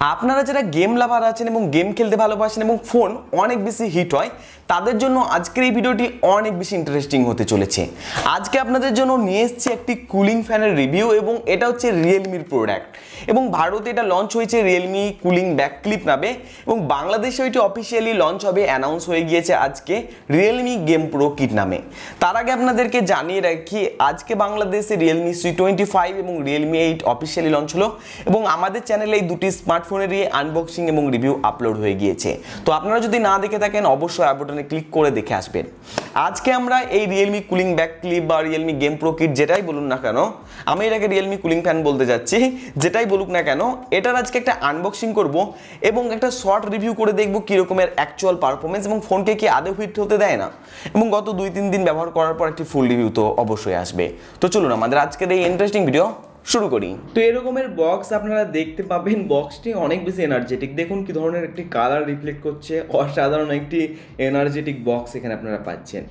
আপনারা যারা গেম লাভার আছেন এবং গেম খেলতে ভালোবাসেন এবং ফোন অনেক বেশি হিট হয়, তাদের জন্য আজকের এই ভিডিওটি অনেক বেশি ইন্টারেস্টিং হতে চলেছে। আজকে আপনাদের জন্য নিয়ে এসেছি একটি কুলিং ফ্যানের রিভিউ এবং এটা হচ্ছে রিয়েলমির প্রোডাক্ট এবং ভারতে এটা লঞ্চ হয়েছে রিয়েলমি কুলিং ব্যাক ক্লিপ নামে এবং বাংলাদেশে এটি অফিসিয়ালি লঞ্চ হবে অ্যানাউন্স হয়ে গিয়েছে আজকে রিয়েলমি গেম প্রো কিট নামে। তার আগে আপনাদেরকে জানিয়ে রাখি, আজকে বাংলাদেশে রিয়েলমি সি টোয়েন্টি ফাইভ এবং রিয়েলমি এইট অফিসিয়ালি লঞ্চ হলো এবং আমাদের চ্যানেলে এই দুটি স্মার্টফোনেরই আনবক্সিং এবং রিভিউ আপলোড হয়ে গিয়েছে। তো আপনারা যদি না দেখে থাকেন, অবশ্যই বাটনে ক্লিক করে দেখে আসবেন। আজকে আমরা এই রিয়েলমি কুলিং ব্যাক ক্লিপ বা রিয়েলমি গেম প্রো কিট যেটাই বলুন না কেন, আমি এটাকে রিয়েলমি কুলিং ফ্যান বলতে যাচ্ছি, যেটাই বলুক না কেন, এটার আজকে একটা আনবক্সিং করব এবং একটা শর্ট রিভিউ করে দেখব কীরকমের অ্যাকচুয়াল পারফরমেন্স এবং ফোনকে কি আদৌ ফিট হতে দেয় না। এবং গত দুই তিন দিন ব্যবহার করার পর একটি ফুল রিভিউ তো অবশ্যই আসবে। তো চলুন আমাদের আজকের এই ইন্টারেস্টিং ভিডিও শুরু করি। তো এরকমের বক্স আপনারা দেখতে পাবেন বক্সটি অনেক বেশি এনার্জেটিক দেখুন কি ধরনের একটি কালার রিফ্লেক্ট করছে। অসাধারণ একটি এনার্জেটিক বক্স এখানে আপনারা পাচ্ছেন।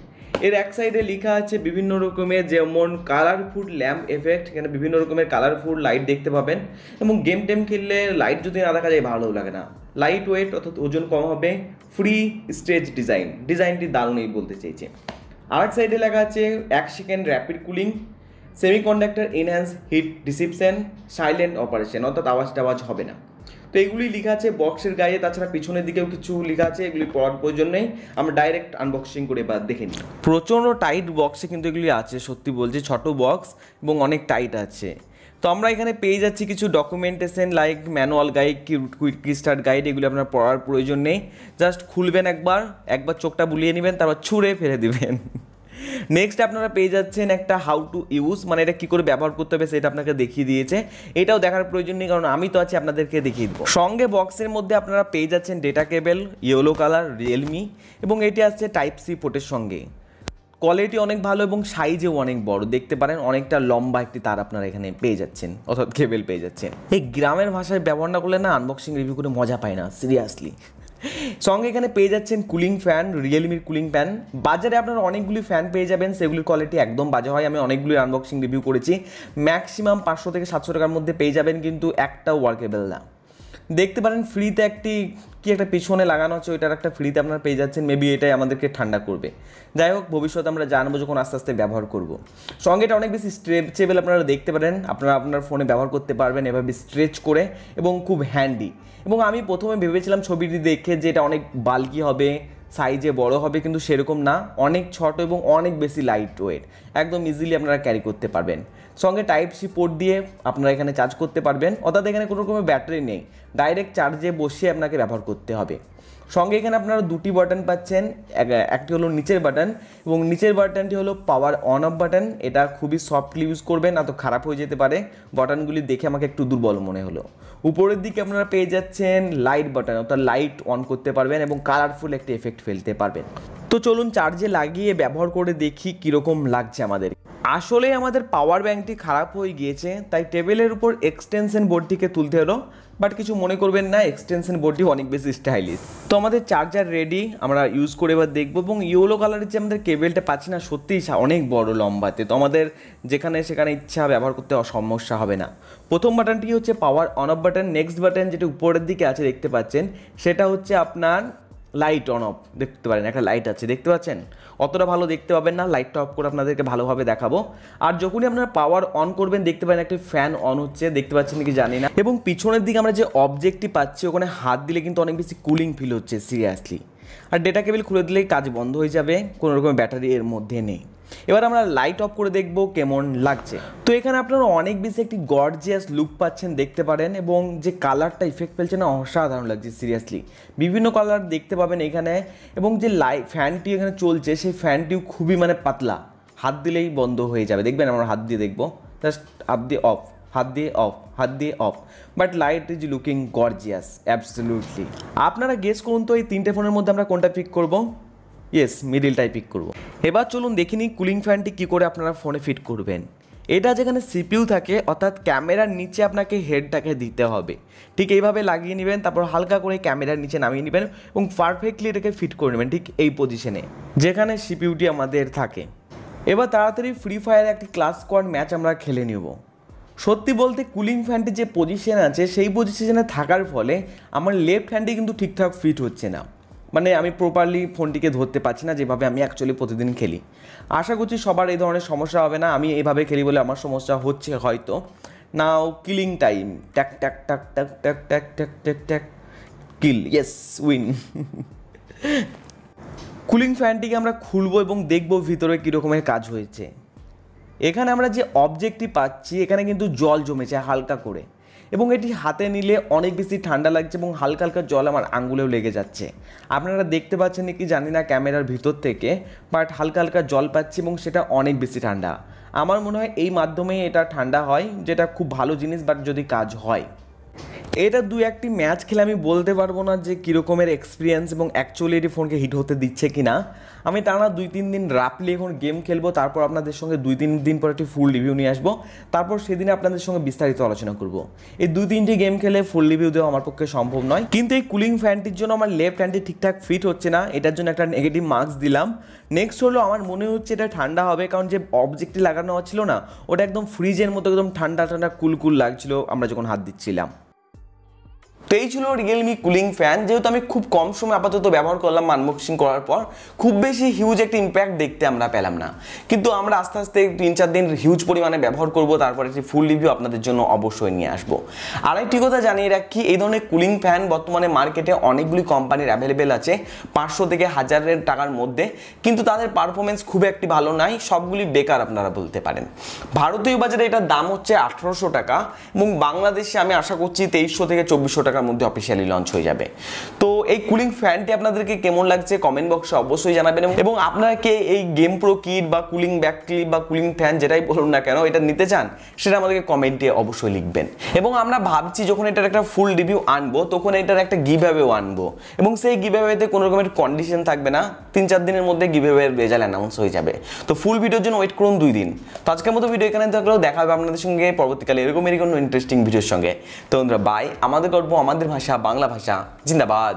এর এক সাইডে লেখা আছে বিভিন্ন রকমের যেমন কালারফুল ল্যাম্প এফেক্ট এখানে বিভিন্ন রকমের কালারফুল লাইট দেখতে পাবেন এবং গেম টেম খেললে লাইট যদি না দেখা যায় ভালো লাগে না। লাইট ওয়েট অর্থাৎ ওজন কম হবে ফ্রি স্টেজ ডিজাইন ডিজাইনটি দারুণই বলতে চেয়েছে আরেক সাইডে লেখা আছে এক second rapid cooling semiconductor enhance heat dissipation silent operation অর্থাৎ আওয়াজ টাওয়াজ হবে না। তো এগুলি লেখা আছে, বক্সের গায়ে, তাছাড়া পিছনের দিকেও কিছু লেখা আছে, এগুলি পড়ার প্রয়োজন নেই। আমরা ডাইরেক্ট আনবক্সিং করে এবার দেখে নিই। প্রচণ্ড টাইট বক্সে কিন্তু এগুলি আছে, সত্যি বলছি, ছোট বক্স এবং অনেক টাইট আছে। তো আমরা এখানে পেয়ে যাচ্ছি কিছু ডকুমেন্টেশন লাইক ম্যানুয়াল গাইড কি কুইক স্টার্ট গাইড এগুলি আপনার পড়ার প্রয়োজন নেই। জাস্ট খুলবেন একবার একবার চোখটা বুলিয়ে নেবেন, তারপর ছুঁড়ে ফেলে দিবেন। নেক্সট আপনারা পেয়ে যাচ্ছেন একটা হাউ টু ইউজ মানে এটা কী করে ব্যবহার করতে হবে সেটা আপনাকে দেখিয়ে দিয়েছে। এটাও দেখার প্রয়োজন নেই, কারণ আমি তো আছি, আপনাদেরকে দেখিয়ে দেবো। সঙ্গে বক্সের মধ্যে আপনারা পেয়ে যাচ্ছেন data cable yellow colour realme এবং এটি আসছে টাইপ সি পোর্টের সঙ্গে। কোয়ালিটি অনেক ভালো এবং সাইজেও অনেক বড়। দেখতে পারেন, অনেকটা লম্বা একটি তার আপনারা এখানে পেয়ে যাচ্ছেন, অর্থাৎ কেবেল পেয়ে যাচ্ছেন। এই গ্রামের ভাষায় ব্যবহার না করলে না আনবক্সিং রিভিউ করে মজা পায় না সিরিয়াসলি সঙ্গে এখানে পেয়ে যাচ্ছেন কুলিং ফ্যান রিয়েলমির কুলিং ফ্যান বাজারে আপনারা অনেকগুলি ফ্যান পেয়ে যাবেন, সেগুলির কোয়ালিটি একদম বাজে হয়। আমি অনেকগুলি আনবক্সিং রিভিউ করেছি। ম্যাক্সিমাম পাঁচশো থেকে সাতশো টাকার মধ্যে পেয়ে যাবেন কিন্তু একটা ওয়ার্কেবেল না। দেখতে পারেন ফ্রিতে একটি, কি একটা পিছনে লাগানো আছে, ওইটার একটা ফ্রিতে আপনারা পেয়ে যাচ্ছেন মেবি এটাই আমাদেরকে ঠান্ডা করবে। যাই হোক, ভবিষ্যতে আমরা জানব যখন আস্তে আস্তে ব্যবহার করব। সঙ্গে এটা অনেক বেশি স্ট্রেচেবল আপনারা দেখতে পারেন, আপনারা আপনার ফোনে ব্যবহার করতে পারবেন, এভাবে স্ট্রেচ করে এবং খুব হ্যান্ডি এবং আমি প্রথমে ভেবেছিলাম ছবিটি দেখে যে এটা অনেক বাল্কি হবে সাইজে বড় হবে, কিন্তু সেরকম না। অনেক ছোট এবং অনেক বেশি লাইট ওয়েট একদম ইজিলি আপনারা ক্যারি করতে পারবেন। সঙ্গে টাইপ সি পোর্ট দিয়ে আপনারা এখানে চার্জ করতে পারবেন। অর্থাৎ এখানে কোনো রকমের ব্যাটারি নেই। ডাইরেক্ট চার্জে বসিয়ে আপনাকে ব্যবহার করতে হবে। সঙ্গে এখানে আপনারা দুটি বাটন পাচ্ছেন। একটি হলো নিচের বাটন এবং নিচের বাটনটি হলো পাওয়ার অন অফ বাটন এটা খুবই সফটলি ইউজ করবেন, না তো খারাপ হয়ে যেতে পারে। বাটনগুলি দেখে আমাকে একটু দুর্বল মনে হলো। উপরের দিকে আপনারা পেয়ে যাচ্ছেন লাইট বাটন অর্থাৎ লাইট অন করতে পারবেন এবং কালারফুল একটি এফেক্ট ফেলতে পারবেন। তো চলুন চার্জে লাগিয়ে ব্যবহার করে দেখি কীরকম লাগছে আমাদের। আসলে আমাদের পাওয়ার ব্যাঙ্কটি খারাপ হয়ে গিয়েছে, তাই টেবিলের উপর এক্সটেনশন বোর্ডটিকে তুলতে হলো। বাট কিছু মনে করবেন না এক্সটেনশন বোর্ডটি অনেক বেশি স্টাইলিশ তো আমাদের চার্জার রেডি আমরা ইউজ করে এবার দেখব। এবং ইয়েলো কালারের যে আমাদের কেবেলটা পাচ্ছি না, সত্যিই অনেক বড় লম্বাতে। তো আমাদের যেখানে সেখানে ইচ্ছা ব্যবহার করতে সমস্যা হবে না। প্রথম বাটনটি হচ্ছে power on off button next button যেটা উপরের দিকে আছে দেখতে পাচ্ছেন, সেটা হচ্ছে আপনার লাইট অন অফ দেখতে পারেন, একটা লাইট আছে, দেখতে পাচ্ছেন? অতটা ভালো দেখতে পাবেন না লাইটটা অফ করে আপনাদেরকে ভালোভাবে দেখাবো। আর যখনই আপনারা পাওয়ার অন করবেন, দেখতে পারেন একটা ফ্যান অন হচ্ছে, দেখতে পাচ্ছেন কি জানি না। এবং পিছনের দিকে আমরা যে অবজেক্টটি পাচ্ছি, ওখানে হাত দিলে কিন্তু অনেক বেশি কুলিং ফিল হচ্ছে সিরিয়াসলি আর ডেটা কেবিল খুলে দিলেই কাজ বন্ধ হয়ে যাবে, কোনো ব্যাটারি এর মধ্যে নেই। এবার আমরা লাইট অফ করে দেখব কেমন লাগছে। তো এখানে আপনারা অনেক বেশি একটি গর্জিয়াস লুক পাচ্ছেন দেখতে পারেন এবং যে কালারটা ইফেক্ট ফেলছে না অসাধারণ লাগছে সিরিয়াসলি বিভিন্ন কালার দেখতে পাবেন এখানে এবং যে লাই ফ্যানটি এখানে চলছে, সেই ফ্যানটিও খুবই মানে পাতলা। হাত দিলেই বন্ধ হয়ে যাবে। দেখবেন আমরা হাত দিয়ে দেখব। জাস্ট হাত দিয়ে অফ হাত দিয়ে অফ হাত দিয়ে off but light is looking gorgeous absolutely আপনারা গেস করুন তো এই তিনটে ফোনের মধ্যে আমরা কোনটা পিক করব? ইয়েস মিডিলটাই পিক করব। এবার চলুন দেখে নিই কুলিং ফ্যানটি কী করে আপনারা ফোনে ফিট করবেন। এটা যেখানে সিপিউ থাকে, অর্থাৎ ক্যামেরার নিচে আপনাকে হেডটাকে দিতে হবে। ঠিক এইভাবে লাগিয়ে নেবেন, তারপর হালকা করে ক্যামেরার নিচে নামিয়ে নেবেন এবং পারফেক্টলি এটাকে ফিট করে নেবেন ঠিক এই পজিশনে যেখানে সিপিউটি আমাদের থাকে। এবার তাড়াতাড়ি ফ্রি ফায়ার একটি ক্লাস স্কোয়াড ম্যাচ আমরা খেলে নেব। সত্যি বলতে কুলিং ফ্যানটি যে পজিশন আছে, সেই পজিশনে থাকার ফলে আমার লেফট হ্যান্ডে কিন্তু ঠিকঠাক ফিট হচ্ছে না। মানে আমি প্রপারলি ফোনটিকে ধরতে পারছি না, যেভাবে আমি অ্যাকচুয়ালি প্রতিদিন খেলি। আশা করছি সবার এই ধরনের সমস্যা হবে না, আমি এভাবে খেলি বলে আমার সমস্যা হচ্ছে হয়তো। Now killing time tack tack tack tack tack ট্যাক ট্যাক ট্যাক ট্যাক কিল ইয়েস উইন কুলিং ফ্যানটিকে আমরা খুলবো এবং দেখব ভিতরে কীরকমের কাজ হয়েছে। এখানে আমরা যে অবজেক্টটি পাচ্ছি, এখানে কিন্তু জল জমেছে হালকা করে। এবং এটি হাতে নিলে অনেক বেশি ঠান্ডা লাগছে এবং হালকা হালকা জল আমার আঙ্গুলেও লেগে যাচ্ছে। আপনারা দেখতে পাচ্ছেন কি জানি না ক্যামেরার ভিতর থেকে বাট হালকা হালকা জল পাচ্ছি এবং সেটা অনেক বেশি ঠান্ডা। আমার মনে হয় এই মাধ্যমে এটা ঠান্ডা হয়, যেটা খুব ভালো জিনিস বাট যদি কাজ হয়। এটা দু একটি ম্যাচ খেলে আমি বলতে পারব না যে কীরকমের এক্সপিরিয়েন্স এবং অ্যাকচুয়ালি এটি ফোনকে হিট হতে দিচ্ছে কি না আমি টানা দুই তিন দিন রাপলি এখন গেম খেলব, তারপর আপনাদের সঙ্গে দুই তিন দিন পর একটি ফুল রিভিউ নিয়ে আসব। তারপর সেদিনে আপনাদের সঙ্গে বিস্তারিত আলোচনা করব। এই দুই তিনটি গেম খেলে ফুল রিভিউ দেওয়া আমার পক্ষে সম্ভব নয়। কিন্তু এই কুলিং ফ্যানটির জন্য আমার লেফট হ্যান্ডটি ঠিকঠাক ফিট হচ্ছে না, এটার জন্য একটা নেগেটিভ মার্কস দিলাম। নেক্সট হলো, আমার মনে হচ্ছে এটা ঠান্ডা হবে, কারণ যে অবজেক্টটি লাগানো ছিল না, ওটা একদম ফ্রিজের মতো একদম ঠান্ডা ঠান্ডা কুল কুল লাগছিল, আমরা যখন হাত দিচ্ছিলাম। তো এই ছিল রিয়েলমি কুলিং ফ্যান যেহেতু আমি খুব কম সময় আপাতত ব্যবহার করলাম আনবক্সিং করার পর, খুব বেশি হিউজ একটা ইম্প্যাক্ট দেখতে আমরা পেলাম না। কিন্তু আমরা আস্তে আস্তে তিন চার দিন হিউজ পরিমাণে ব্যবহার করব, তারপরে একটি ফুল রিভিউ আপনাদের জন্য অবশ্যই নিয়ে আসব। আর একটি কথা জানিয়ে রাখি, এই ধরনের কুলিং ফ্যান বর্তমানে মার্কেটে অনেকগুলি কোম্পানির অ্যাভেলেবেল আছে, পাঁচশো থেকে হাজারের টাকার মধ্যে, কিন্তু তাদের পারফরমেন্স খুব একটি ভালো নাই, সবগুলি বেকার আপনারা বলতে পারেন। ভারতীয় বাজারে এটার দাম হচ্ছে আঠারোশো টাকা, এবং বাংলাদেশে আমি আশা করছি তেইশশো থেকে চব্বিশশো টাকার মধ্যে অফিসিয়ালি লঞ্চ হয়ে যাবে। তো এই কুলিং ফ্যানটি আপনাদেরকে কেমন লাগছে কমেন্ট বক্সে অবশ্যই জানাবেন এবং আপনারা কে এই গেম প্রো কিট বা কুলিং ব্যাক ক্লিপ বা কুলিং ফ্যান যেটাই বলুন না কেন, এটা নিতে চান, সেটা আমাদেরকে কমেন্টে অবশ্যই লিখবেন। এবং আমরা ভাবছি যখন এটার একটা ফুল রিভিউ আনব, তখন এটার একটা গিভঅ্যাওয়েও আনব। এবং সেই গিভঅ্যাওয়েতে কোনো রকমের কন্ডিশন থাকবে না তিন চার দিনের মধ্যে গিভঅ্যাওয়ের রেজাল্ট অ্যানাউন্স হয়ে যাবে। তো ফুল ভিডিওর জন্য ওয়েট করুন দুই দিন। তো আজকের মতো ভিডিও এখানে থাকলেও দেখা হবে আপনাদের সঙ্গে পরবর্তীকালে এরকমেরই কোনো ইন্টারেস্টিং ভিডিওর সঙ্গে। তো বন্ধুরা বাই আমাদের গল্প আমাদের ভাষা বাংলা ভাষা জিন্দাবাদ